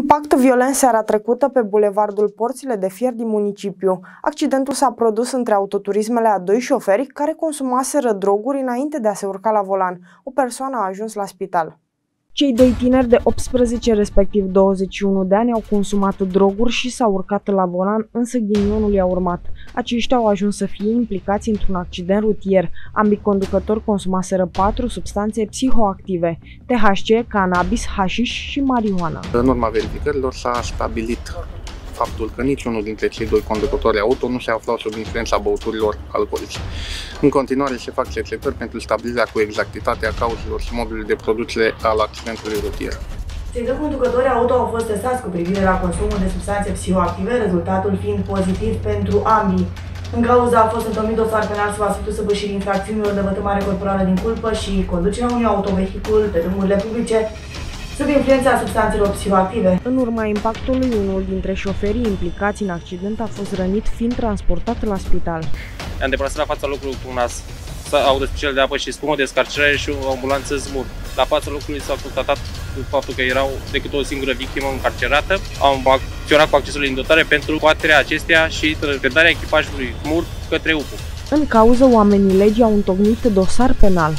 Impact violent seara trecută pe bulevardul Porțile de Fier din municipiu. Accidentul s-a produs între autoturismele a doi șoferi care consumaseră droguri înainte de a se urca la volan. O persoană a ajuns la spital. Cei doi tineri de 18 respectiv 21 de ani au consumat droguri și s-au urcat la volan, însă ghinionul i-a urmat. Aceștia au ajuns să fie implicați într-un accident rutier. Ambii conducători consumaseră patru substanțe psihoactive, THC, cannabis, hașiș și marihuana. În urma verificărilor s-a stabilit faptul că niciunul dintre cei doi conducători auto nu se aflau sub influența băuturilor alcoolice. În continuare se fac cercetări pentru stabilirea cu exactitate a cauzelor și modului de producere al accidentului rutier. Cei doi conducători auto au fost testați cu privire la consumul de substanțe psihoactive, rezultatul fiind pozitiv pentru ambii. În cauza a fost întocmit dosar penal sub aspectul săvârșirii infracțiunilor de vătămare corporală din culpă și conducerea unui autovehicul pe drumurile publice sub influența substanțelor psihoactive. În urma impactului, unul dintre șoferii implicați în accident a fost rănit, fiind transportat la spital. Am deplasat la fața locului cu un as auto special de apă și spumă, descarcerare și o ambulanță zmur. La fața locului s-a constatat faptul că erau decât o singură victimă încarcerată. Am acționat cu accesul în dotare pentru coaterea acesteia și predarea echipajului zmur către UPU. În cauză, oamenii legii au întocmit dosar penal.